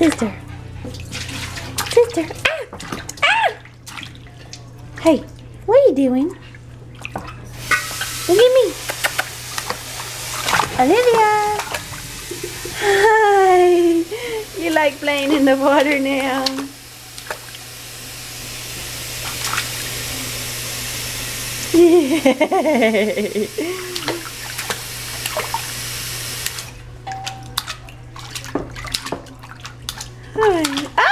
Sister. Sister. Ah! Ah! Hey, what are you doing? Look at me. Olivia. Hi. You like playing in the water now? Yay. 哎。哎